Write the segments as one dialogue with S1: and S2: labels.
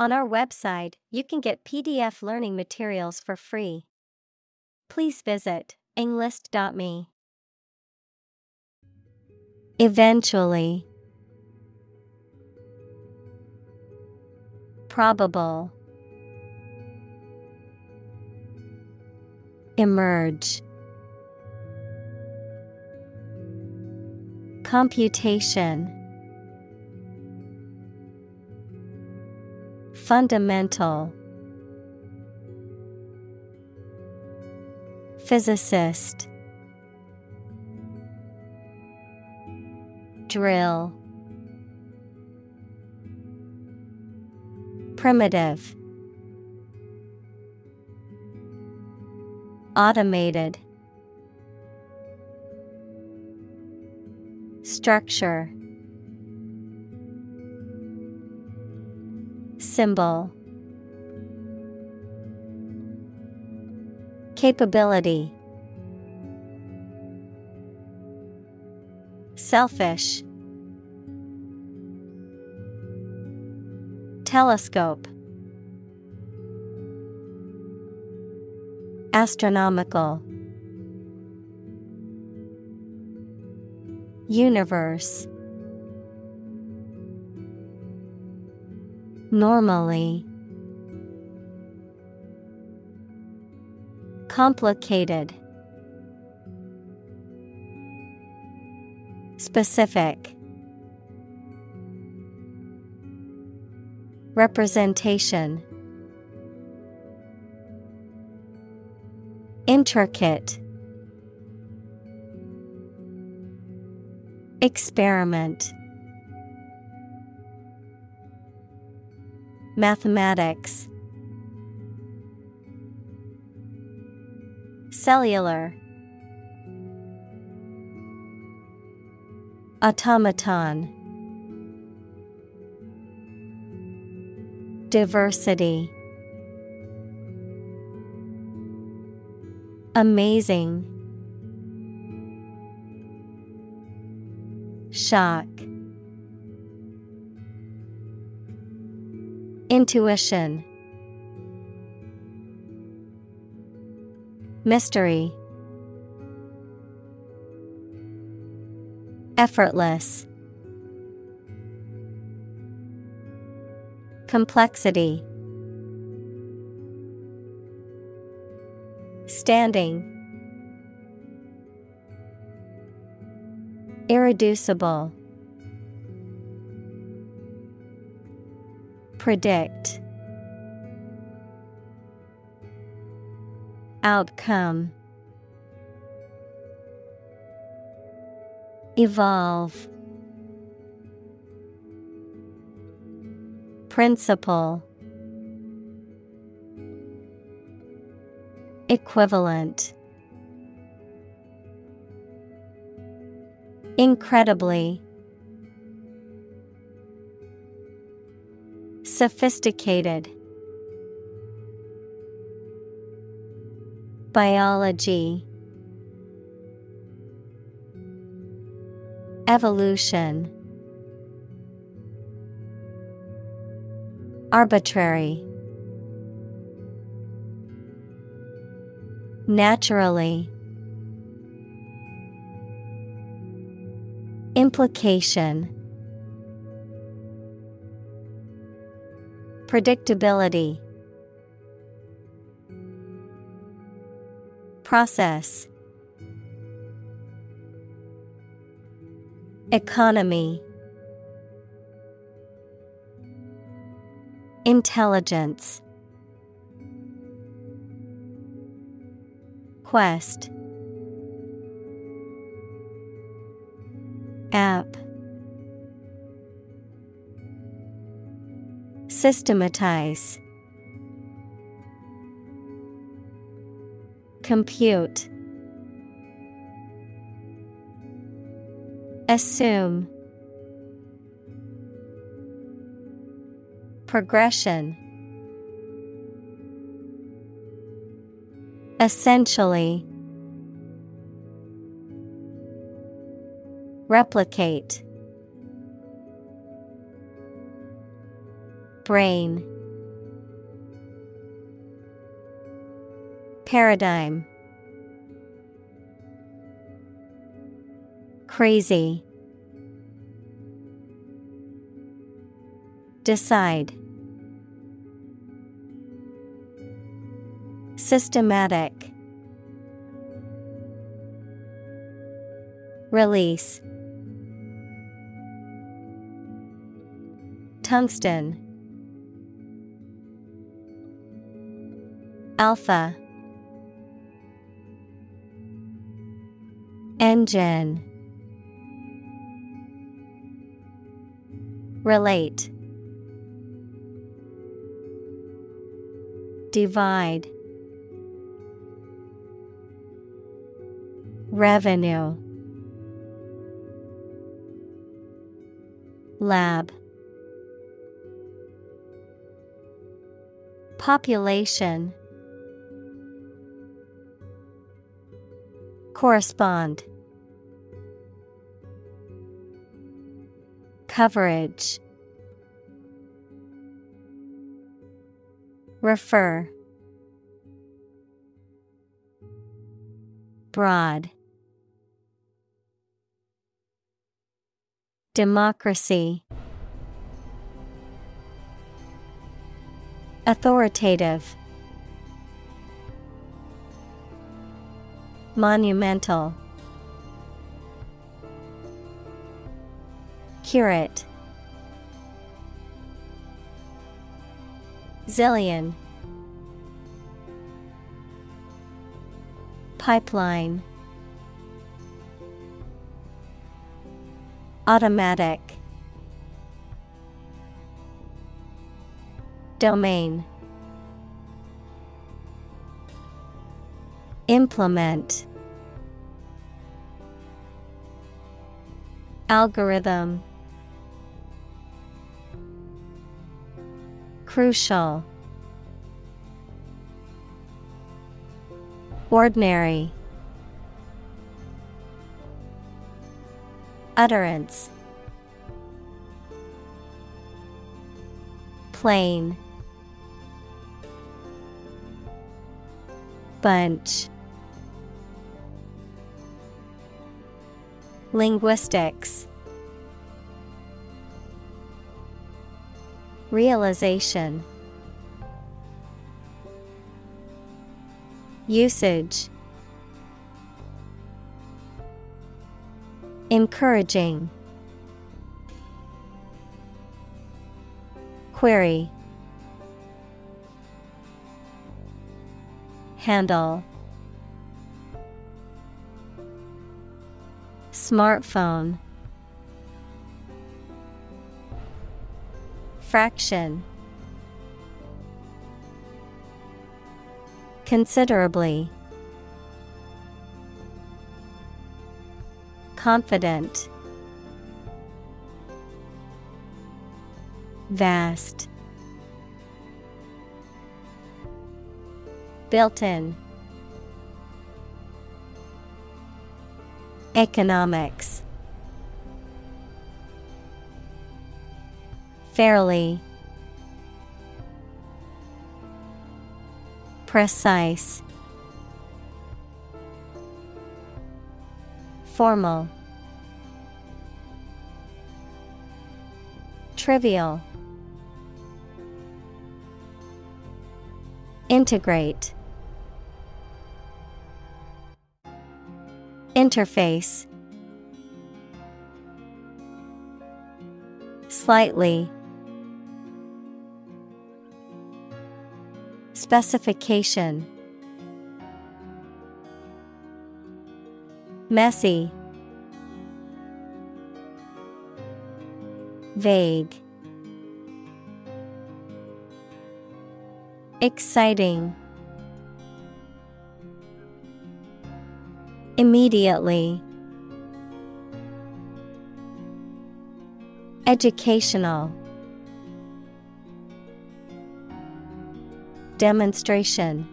S1: On our website, you can get PDF learning materials for free. Please visit englist.me. Eventually, Probable, Emerge, Computation. Fundamental. Physicist. Drill. Primitive. Automated. Structure Symbol. Capability. Selfish. Telescope. Astronomical. Universe Normally. Complicated. Specific. Representation. Intricate. Experiment. Mathematics. Cellular. Automaton. Diversity. Amazing. Shock Intuition. Mystery. Effortless. Complexity. Standing. Irreducible Predict Outcome. Evolve. Principle. Equivalent. Incredibly Sophisticated. Biology. Evolution. Arbitrary. Naturally. Implication Predictability. Process. Economy. Intelligence. Quest. App Systematize. Compute. Assume. Progression. Essentially. Replicate. Brain. Paradigm. Crazy. Decide. Systematic. Release. Tungsten. Alpha. Engine. Relate. Divide. Revenue. Lab. Population Correspond. Coverage. Refer. Broad. Democracy. Authoritative Monumental. Curate. Zillion. Pipeline. Automatic. Domain. Implement Algorithm. Crucial. Ordinary. Utterance. Plain. Bunch Linguistics. Realization. Usage. Encouraging. Query. Handle Smartphone. Fraction. Considerably. Confident. Vast. Built in Economics. Fairly. Precise. Formal. Trivial. Integrate Interface. Slightly. Specification. Messy. Vague. Exciting Immediately. Educational. Demonstration.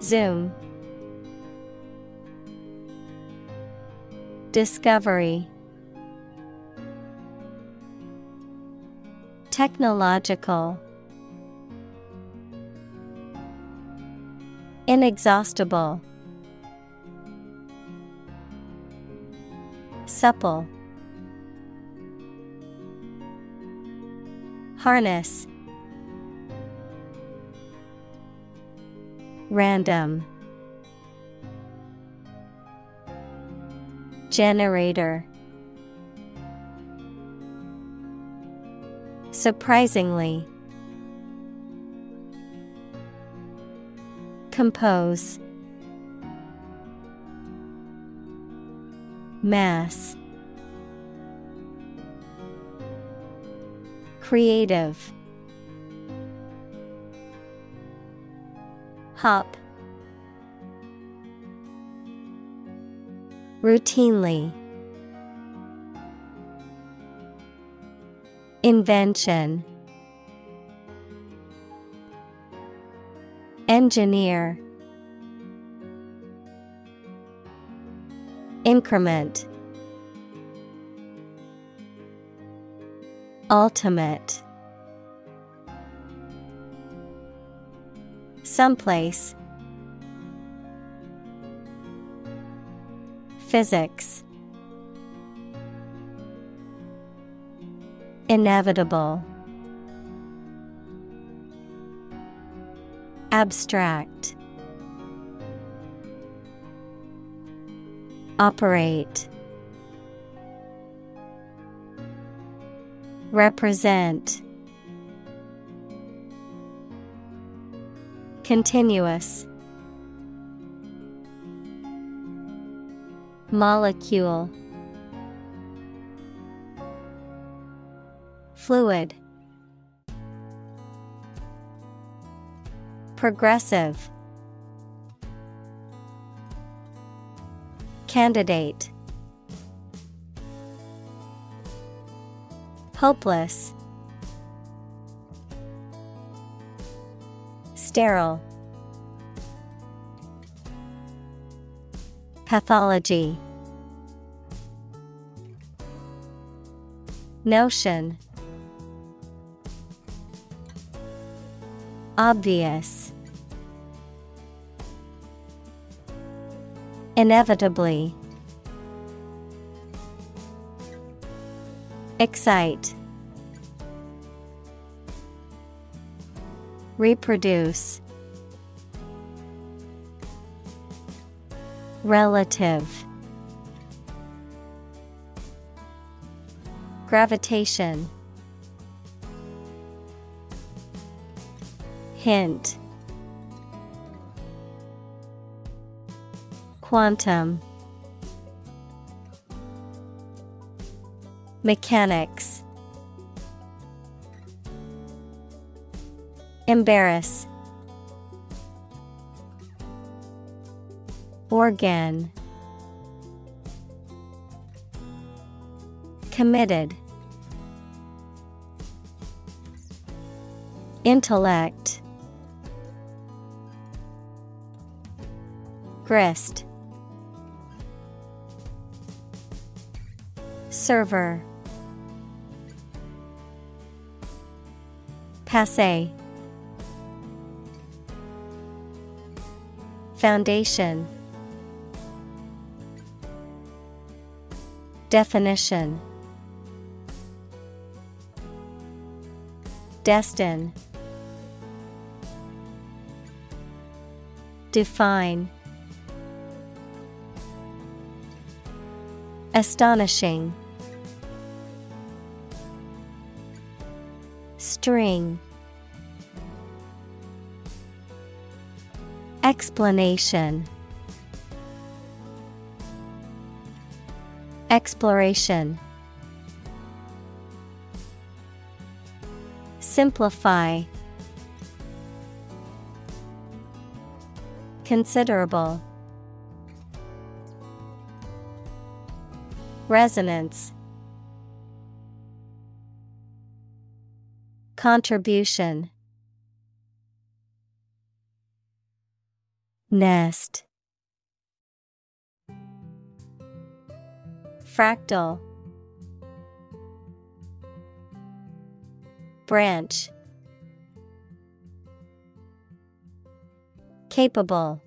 S1: Zoom. Discovery. Technological Inexhaustible. Supple. Harness. Random. Generator. Surprisingly. Compose. Mass. Creative. Hop. Routinely. Invention. Engineer. Increment. Ultimate. Someplace. Physics. Inevitable. Abstract. Operate. Represent. Continuous. Molecule. Fluid. Progressive. Candidate. Hopeless. Sterile. Pathology. Notion. Obvious. Inevitably. Excite. Reproduce. Relative. Gravitation. Hint. Quantum. Mechanics. Embarrass. Organ. Committed. Intellect. Grist. Server. Passe. Foundation. Definition Destin Define Astonishing String. Explanation. Exploration. Simplify. Considerable. Resonance Contribution. Nest. Fractal. Branch. Capable